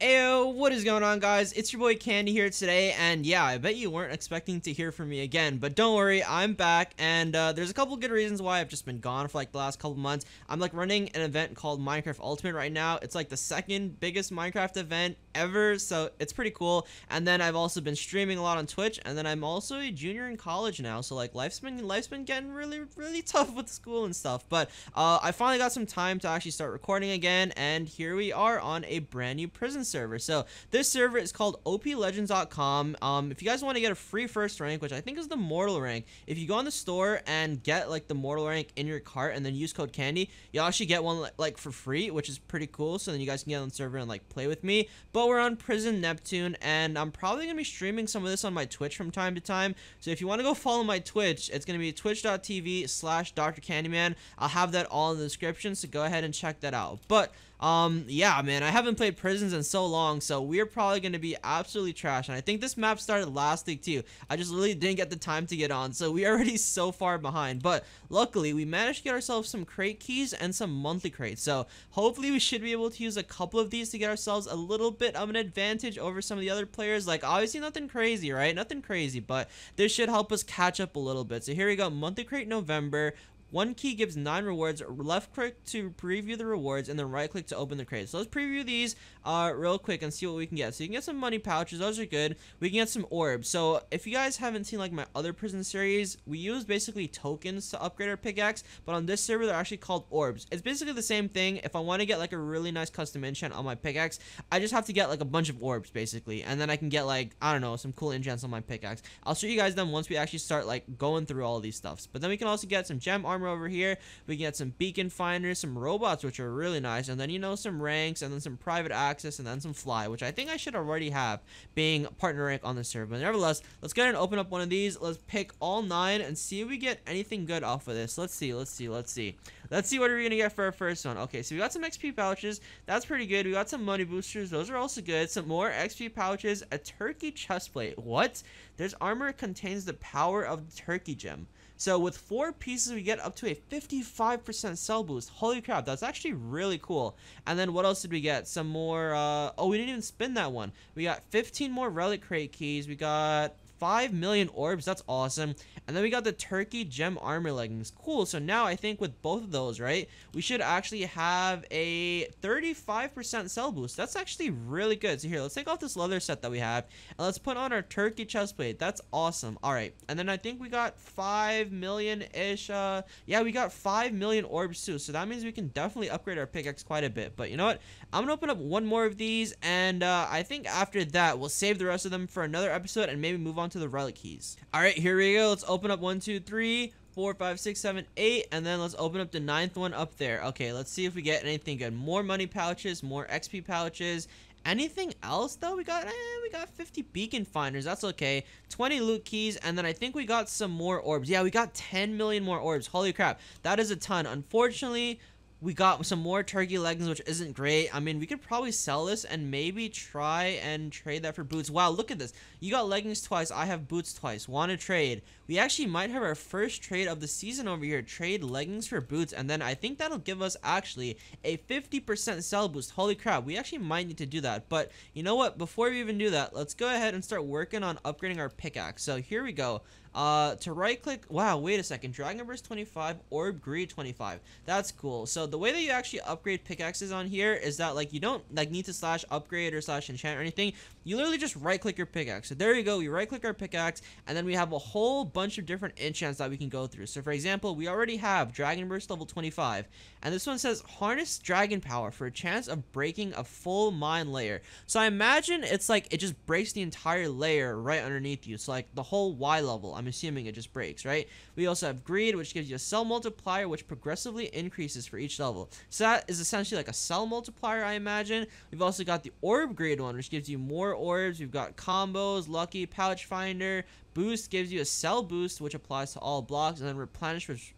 Ayo, what is going on guys? It's your boy Candy here today, and yeah, I bet you weren't expecting to hear from me again, but don't worry, I'm back, and uh, there's a couple good reasons why I've just been gone for like the last couple months. I'm like running an event called Minecraft Ultimate right now. It's like the second biggest Minecraft event ever, so it's pretty cool, and then I've also been streaming a lot on Twitch, and then I'm also a junior in college now, so like life's been, life's been getting really, really tough with school and stuff, but uh, I finally got some time to actually start recording again, and here we are on a brand new prison server. So this server is called oplegends.com. Um, if you guys want to get a free first rank, which I think is the mortal rank, if you go on the store and get like the mortal rank in your cart and then use code candy, you'll actually get one like for free, which is pretty cool. So then you guys can get on the server and like play with me. But we're on Prison Neptune and I'm probably gonna be streaming some of this on my Twitch from time to time. So if you want to go follow my Twitch, it's gonna be twitch.tv slash Dr. Candyman. I'll have that all in the description, so go ahead and check that out. But um, yeah, man, I haven't played Prisons in so long, so we're probably going to be absolutely trash. And I think this map started last week, too. I just really didn't get the time to get on, so we're already so far behind. But luckily, we managed to get ourselves some crate keys and some monthly crates. So hopefully we should be able to use a couple of these to get ourselves a little bit of an advantage over some of the other players. Like, obviously nothing crazy, right? Nothing crazy, but this should help us catch up a little bit. So here we go, monthly crate November. One key gives 9 rewards. Left click to preview the rewards, and then right click to open the crate. So let's preview these uh, real quick and see what we can get. So you can get some money pouches. Those are good. We can get some orbs. So if you guys haven't seen like my other prison series, we use basically tokens to upgrade our pickaxe. But on this server, they're actually called orbs. It's basically the same thing. If I want to get like a really nice custom enchant on my pickaxe, I just have to get like a bunch of orbs basically. And then I can get like, I don't know, some cool enchants on my pickaxe. I'll show you guys them once we actually start like going through all these stuffs. But then we can also get some gem armor armor over here. We get some beacon finders, some robots, which are really nice, and then, you know, some ranks, and then some private access, and then some fly, which I think I should already have, being partner rank on the server. But nevertheless, let's go ahead and open up one of these. Let's pick all nine and see if we get anything good off of this. Let's see, let's see, let's see. Let's see what are we going to get for our first one. Okay, so we got some XP pouches. That's pretty good. We got some money boosters. Those are also good. Some more XP pouches. A turkey chest plate. What? There's armor contains the power of the turkey gem. So with four pieces, we get up to a 55% sell boost. Holy crap, that's actually really cool. And then what else did we get? Some more, uh, oh, we didn't even spin that one. We got 15 more relic crate keys. We got 5 million orbs. That's awesome. And then we got the turkey gem armor leggings. Cool. So now I think with both of those, right, we should actually have a 35% sell boost. That's actually really good. So here, let's take off this leather set that we have and let's put on our turkey chest plate. That's awesome. All right. And then I think we got 5 million-ish. Uh, yeah, we got 5 million orbs too. So that means we can definitely upgrade our pickaxe quite a bit. But you know what? I'm going to open up one more of these. And uh, I think after that, we'll save the rest of them for another episode and maybe move on to the relic keys. All right, here we go. Let's open up one, two, three, four, five, six, seven, eight, and then let's open up the ninth one up there. Okay, let's see if we get anything good. More money pouches, more XP pouches. Anything else though? We got eh, we got 50 beacon finders. That's okay. 20 loot keys, and then I think we got some more orbs. Yeah, we got 10 million more orbs. Holy crap, that is a ton. Unfortunately, we got some more turkey leggings, which isn't great. I mean, we could probably sell this and maybe try and trade that for boots. Wow, look at this. You got leggings twice. I have boots twice. Want to trade. We actually might have our first trade of the season over here. Trade leggings for boots. And then I think that'll give us actually a 50% sell boost. Holy crap. We actually might need to do that. But you know what? Before we even do that, let's go ahead and start working on upgrading our pickaxe. So here we go. Uh, to right click, wow, wait a second, Dragon Burst 25, Orb Greed 25. That's cool. So the way that you actually upgrade pickaxes on here is that like you don't like need to slash upgrade or slash enchant or anything. You literally just right click your pickaxe. So there you go, we right click our pickaxe and then we have a whole bunch of different enchants that we can go through. So for example, we already have Dragon Burst level 25 and this one says harness dragon power for a chance of breaking a full mine layer. So I imagine it's like it just breaks the entire layer right underneath you. So like the whole Y level. I'm assuming it just breaks, right? We also have Greed, which gives you a sell multiplier, which progressively increases for each level. So that is essentially like a sell multiplier, I imagine. We've also got the Orb Greed one, which gives you more orbs. We've got combos, Lucky, Pouch Finder, Boost gives you a sell boost, which applies to all blocks, and then Replenish, which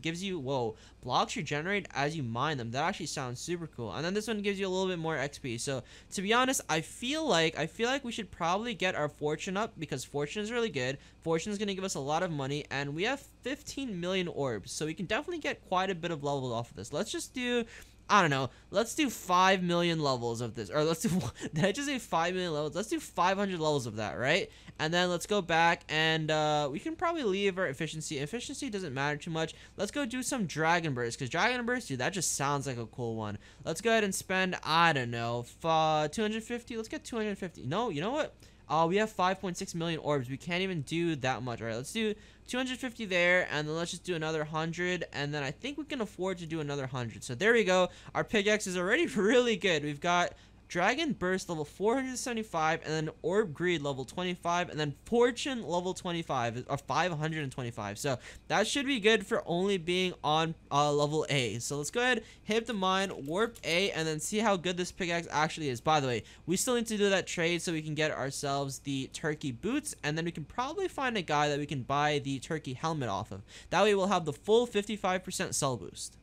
gives you, whoa, blocks regenerate as you mine them. That actually sounds super cool. And then this one gives you a little bit more XP. So, to be honest, I feel like, I feel like we should probably get our Fortune up, because Fortune is really good. Fortune is going to give us a lot of money, and we have 15 million orbs, so we can definitely get quite a bit of levels off of this. Let's just do I don't know. Let's do 5 million levels of this. Or let's do, did I just say 5 million levels? Let's do 500 levels of that, right? And then let's go back and uh, we can probably leave our efficiency. Efficiency doesn't matter too much. Let's go do some Dragon Burst. Because Dragon Burst, dude, that just sounds like a cool one. Let's go ahead and spend, I don't know, uh, 250. Let's get 250. No, you know what? Uh, we have 5.6 million orbs. We can't even do that much. All right, let's do 250 there, and then let's just do another 100, and then I think we can afford to do another 100. So there we go. Our pickaxe is already really good. We've got Dragon Burst level 475, and then Orb Greed level 25, and then Fortune level 25, or 525. So that should be good for only being on uh, level A. So let's go ahead, hit the mine, warp A, and then see how good this pickaxe actually is. By the way, we still need to do that trade so we can get ourselves the turkey boots, and then we can probably find a guy that we can buy the turkey helmet off of. That way we'll have the full 55% sell boost.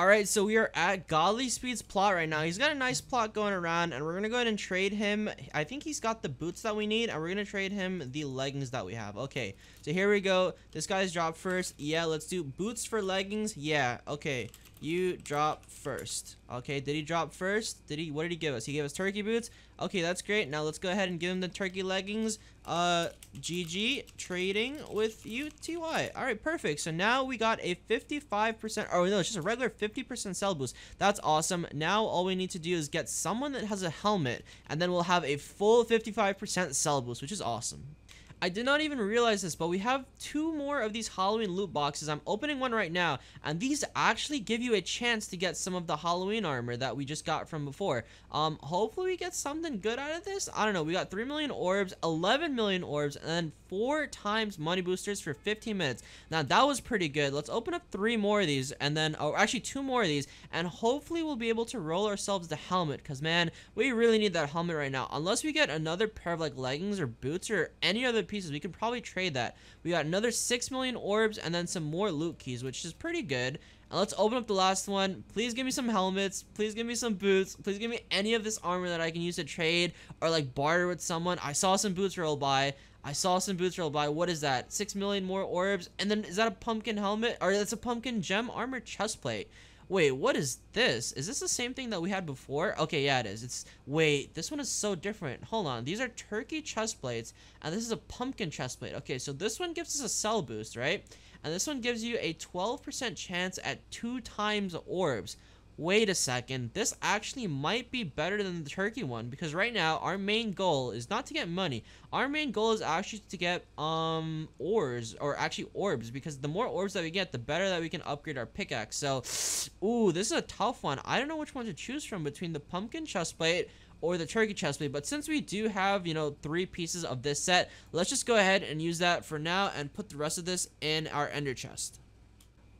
Alright, so we are at Godly Speed's plot right now. He's got a nice plot going around, and we're going to go ahead and trade him. I think he's got the boots that we need, and we're going to trade him the leggings that we have. Okay, so here we go. This guy's dropped first. Yeah, let's do boots for leggings. Yeah, okay. You drop first. Okay, did he drop first? Did he? What did he give us? He gave us turkey boots. Okay, that's great. Now let's go ahead and give him the turkey leggings. Uh, GG trading with UTY. All right, perfect. So now we got a 55%. Oh no, it's just a regular 50% sell boost. That's awesome. Now all we need to do is get someone that has a helmet, and then we'll have a full 55% sell boost, which is awesome. I did not even realize this, but we have two more of these Halloween loot boxes. I'm opening one right now, and these actually give you a chance to get some of the Halloween armor that we just got from before. Um, hopefully we get something good out of this. I don't know. We got 3 million orbs, 11 million orbs, and then 4 times money boosters for 15 minutes. Now, that was pretty good. Let's open up 3 more of these, and then, or actually 2 more of these, and hopefully we'll be able to roll ourselves the helmet, because, man, we really need that helmet right now. Unless we get another pair of, like, leggings or boots or any other pieces. We could probably trade that. We got another 6 million orbs and then some more loot keys, which is pretty good. And let's open up the last one. Please give me some helmets. Please give me some boots. Please give me any of this armor that I can use to trade or like barter with someone. I saw some boots roll by. I saw some boots roll by. What is that? 6 million more orbs. And then is that a pumpkin helmet? Or that's a pumpkin gem armor chest plate. Wait, what is this? Is this the same thing that we had before? Okay, yeah, it is. It's Wait, this one is so different. Hold on. These are turkey chest plates, and this is a pumpkin chest plate. Okay, so this one gives us a sell boost, right? And this one gives you a 12% chance at two times orbs wait a second, this actually might be better than the turkey one because right now our main goal is not to get money. Our main goal is actually to get um ores or actually orbs because the more orbs that we get, the better that we can upgrade our pickaxe. So, ooh, this is a tough one. I don't know which one to choose from between the pumpkin chestplate or the turkey chestplate. But since we do have, you know, three pieces of this set, let's just go ahead and use that for now and put the rest of this in our ender chest.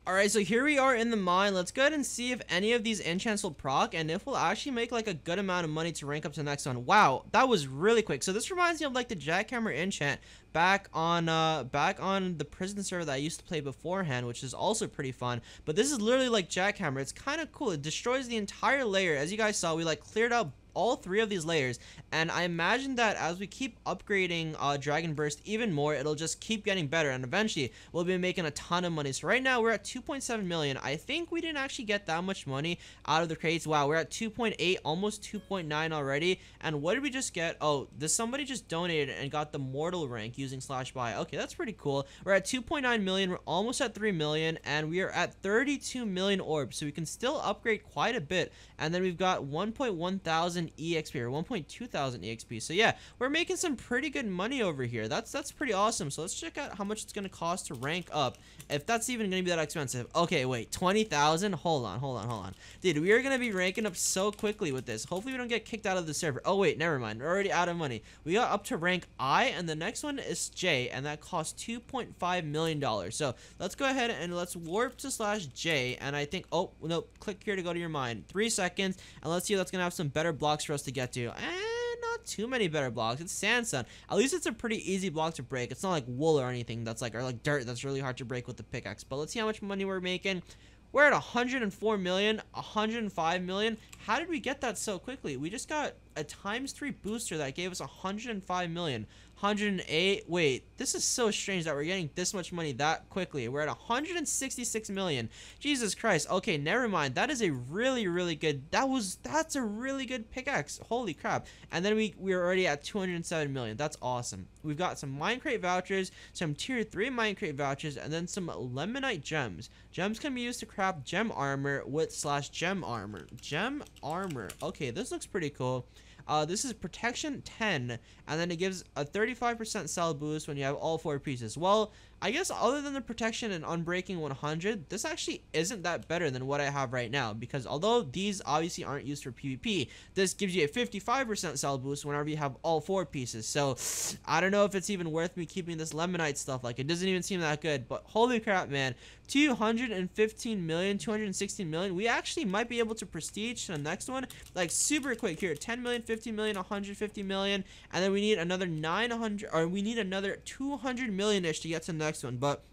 Alright, so here we are in the mine. Let's go ahead and see if any of these enchants will proc and if we'll actually make like a good amount of money to rank up to the next one. Wow, that was really quick. So this reminds me of like the jackhammer enchant back on uh back on the prison server that I used to play beforehand, which is also pretty fun. But this is literally like jackhammer. It's kind of cool. It destroys the entire layer. As you guys saw, we like cleared out all three of these layers and I imagine that as we keep upgrading uh, Dragon Burst even more it'll just keep getting better and eventually we'll be making a ton of money. So right now we're at 2.7 million. I think we didn't actually get that much money out of the crates. Wow we're at 2.8 almost 2.9 already. And what did we just get? Oh this somebody just donated and got the mortal rank using slash buy. Okay that's pretty cool. We're at 2.9 million we're almost at 3 million and we are at 32 million orbs. So we can still upgrade quite a bit. And then we've got 1.1 thousand thousand EXP or 1.2 thousand EXP. So yeah, we're making some pretty good money over here. That's that's pretty awesome. So let's check out how much it's gonna cost to rank up. If that's even gonna be that expensive. Okay, wait, 20,000? Hold on, hold on, hold on. Dude, we are gonna be ranking up so quickly with this. Hopefully we don't get kicked out of the server. Oh wait, never mind. We're already out of money. We got up to rank I, and the next one is J, and that costs 2.5 million dollars. So let's go ahead and let's warp to slash J, and I think oh no, click here to go to your mind. Three seconds, and let's see if that's gonna have some better block blocks for us to get to. Eh, not too many better blocks. It's sandstone. At least it's a pretty easy block to break. It's not like wool or anything that's like, or like dirt that's really hard to break with the pickaxe. But let's see how much money we're making. We're at 104 million, 105 million. How did we get that so quickly? We just got a times three booster that gave us 105 million. 108. Wait, this is so strange that we're getting this much money that quickly. We're at 166 million. Jesus Christ. Okay, never mind. That is a really, really good. That was that's a really good pickaxe. Holy crap. And then we we're already at 207 million. That's awesome. We've got some Minecraft vouchers, some tier 3 Minecraft vouchers, and then some Lemonite gems. Gems can be used to craft gem armor with slash gem armor. Gem armor. Okay, this looks pretty cool. Uh, this is protection 10, and then it gives a 35% sell boost when you have all four pieces. Well, I guess other than the protection and unbreaking 100, this actually isn't that better than what I have right now because although these obviously aren't used for PvP, this gives you a 55% sell boost whenever you have all four pieces. So I don't know if it's even worth me keeping this Lemonite stuff. Like it doesn't even seem that good, but holy crap, man. 215 million, 216 million. We actually might be able to prestige to the next one like super quick here. 10 million, 50 million, 150 million, and then we need another 900 or we need another 200 million-ish to get to the next one. But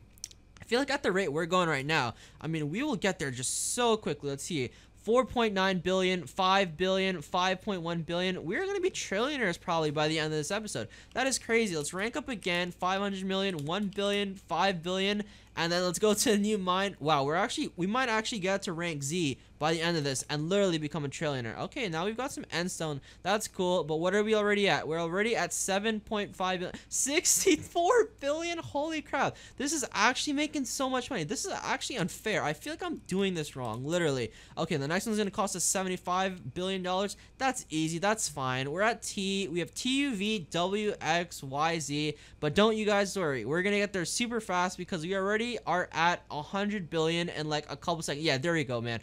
I feel like at the rate we're going right now, I mean, we will get there just so quickly. Let's see. 4.9 billion, 5 billion, 5.1 billion. We're going to be trillionaires probably by the end of this episode. That is crazy. Let's rank up again. 500 million, 1 billion, 5 billion, and then let's go to a new mine. Wow, we're actually, we might actually get to rank Z by the end of this and literally become a trillionaire. Okay, now we've got some endstone. That's cool, but what are we already at? We're already at 7.5 billion. 64 billion? Holy crap. This is actually making so much money. This is actually unfair. I feel like I'm doing this wrong, literally. Okay, the next one's going to cost us 75 billion dollars. That's easy. That's fine. We're at T. We have TUV, W, X, Y, Z, but don't you guys worry. We're going to get there super fast because we already are at 100 billion in like a couple seconds. Yeah, there you go, man.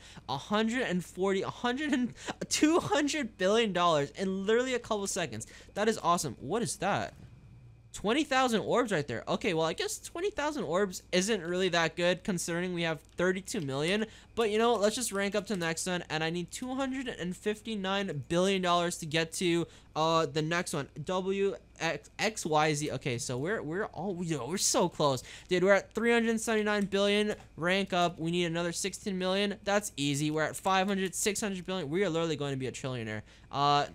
140, 100 and 200 billion dollars in literally a couple seconds. That is awesome. What is that? 20,000 orbs right there. Okay, well, I guess 20,000 orbs isn't really that good considering we have 32 million. But, you know, let's just rank up to the next one. And I need $259 billion to get to uh, the next one. W, X, X, Y, Z. Okay, so we're, we're all, yo, we're so close. Dude, we're at 379 billion. Rank up. We need another 16 million. That's easy. We're at 500, 600 billion. We are literally going to be a trillionaire. Uh,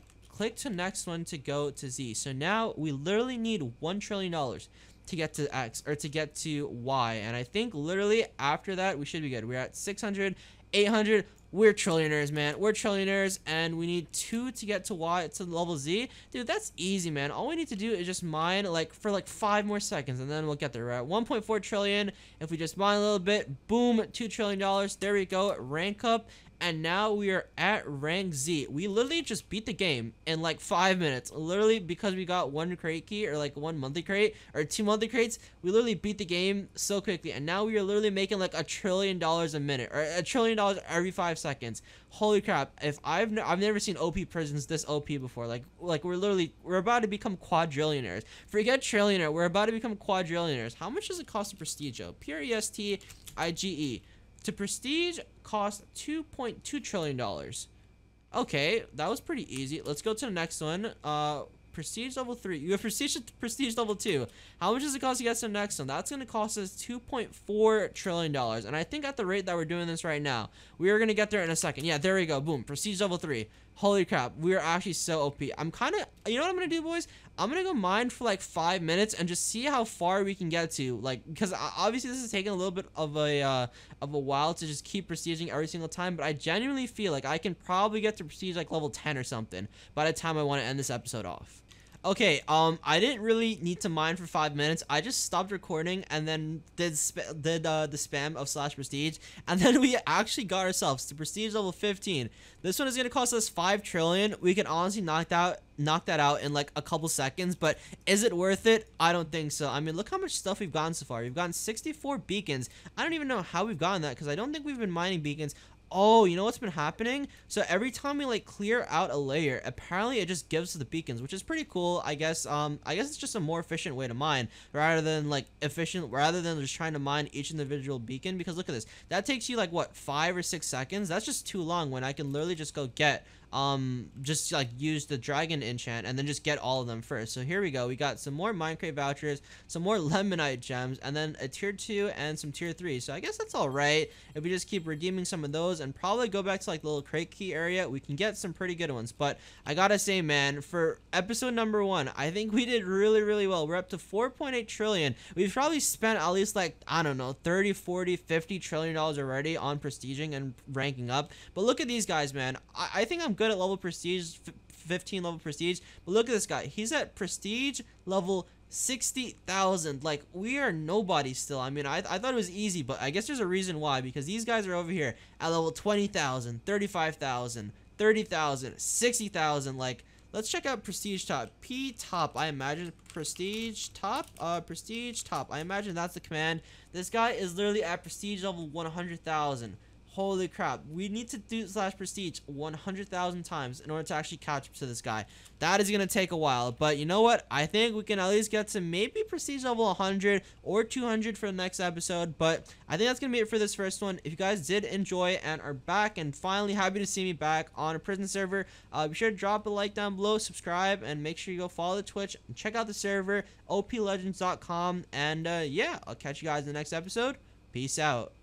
click to next one to go to Z. So now we literally need $1 trillion to get to X or to get to Y. And I think literally after that, we should be good. We're at 600, 800. We're trillionaires, man. We're trillionaires, and we need two to get to Y to level Z. Dude, that's easy, man. All we need to do is just mine like for like five more seconds, and then we'll get there. We're at 1.4 trillion. If we just mine a little bit, boom, two trillion dollars. There we go. Rank up, and now we are at rank Z. We literally just beat the game in like five minutes. Literally because we got one crate key or like one monthly crate or two monthly crates. We literally beat the game so quickly. And now we are literally making like a trillion dollars a minute or a trillion dollars every five seconds. Holy crap. If I've, I've never seen OP prisons this OP before. Like, like we're literally, we're about to become quadrillionaires. Forget trillionaire. We're about to become quadrillionaires. How much does it cost to prestige? Pure EST, IGE. To prestige cost 2.2 trillion dollars. Okay, that was pretty easy. Let's go to the next one. Uh, prestige level 3. You have prestige prestige level 2. How much does it cost to get the next one? That's going to cost us 2.4 trillion dollars. And I think at the rate that we're doing this right now, we are going to get there in a second. Yeah, there we go. Boom. Prestige level 3. Holy crap. We are actually so OP. I'm kind of, you know what I'm going to do, boys? I'm going to go mine for like five minutes and just see how far we can get to. Like, because obviously this is taking a little bit of a, uh, of a while to just keep prestiging every single time. But I genuinely feel like I can probably get to prestige like level 10 or something by the time I want to end this episode off. Okay, um, I didn't really need to mine for five minutes. I just stopped recording and then did did uh, the spam of slash prestige, and then we actually got ourselves to prestige level 15. This one is gonna cost us five trillion. We can honestly knock that knock that out in like a couple seconds, but is it worth it? I don't think so. I mean, look how much stuff we've gotten so far. We've gotten 64 beacons. I don't even know how we've gotten that because I don't think we've been mining beacons Oh, you know what's been happening? So every time we like clear out a layer, apparently it just gives the beacons, which is pretty cool. I guess um I guess it's just a more efficient way to mine rather than like efficient rather than just trying to mine each individual beacon because look at this. That takes you like what, 5 or 6 seconds? That's just too long when I can literally just go get um just like use the dragon enchant and then just get all of them first. So here we go. We got some more minecraft vouchers some more lemonite gems and then a tier 2 and some tier 3 so i guess that's all right. If we just keep redeeming some of those and probably go back to like the little crate key area we can get some pretty good ones. But i gotta say man for episode number one i think we did really really well. We're up to 4.8 trillion. We've probably spent at least like i don't know 30 40 50 trillion dollars already on prestiging and ranking up. But look at these guys man. I, I think i'm good at level prestige 15 level prestige but look at this guy. He's at prestige level 60,000 like we are nobody still. I mean I, I thought it was easy but I guess there's a reason why because these guys are over here at level 20,000 35,000 30,000 60,000 like let's check out prestige top. P top I imagine. Prestige top? Uh prestige top. I imagine that's the command. This guy is literally at prestige level 100,000 Holy crap. We need to do slash prestige 100,000 times in order to actually catch up to this guy. That is going to take a while. But you know what? I think we can at least get to maybe prestige level 100 or 200 for the next episode. But I think that's going to be it for this first one. If you guys did enjoy and are back and finally happy to see me back on a prison server, uh, be sure to drop a like down below, subscribe, and make sure you go follow the Twitch and check out the server, oplegends.com. And uh, yeah, I'll catch you guys in the next episode. Peace out.